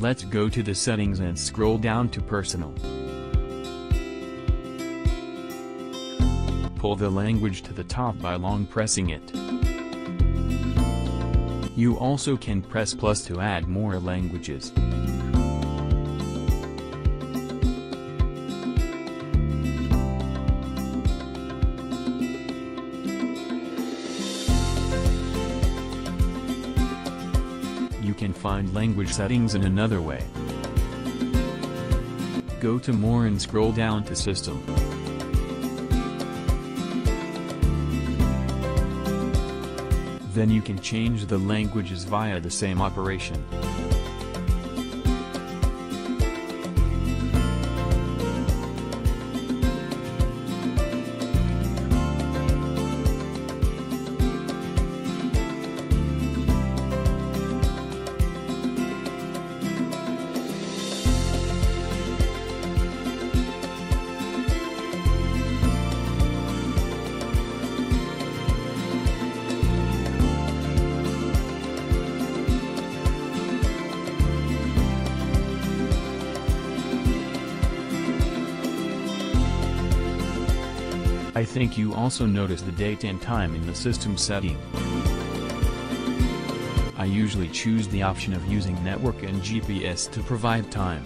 Let's go to the settings and scroll down to personal. Pull the language to the top by long pressing it. You also can press plus to add more languages. You can find language settings in another way. Go to more and scroll down to system. Then you can change the languages via the same operation. I think you also notice the date and time in the system setting. I usually choose the option of using network and GPS to provide time.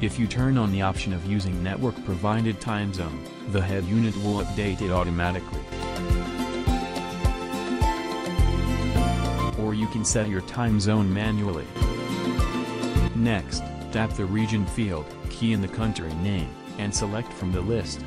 If you turn on the option of using network provided time zone, the head unit will update it automatically. Or you can set your time zone manually. Next, tap the region field, key in the country name, and select from the list.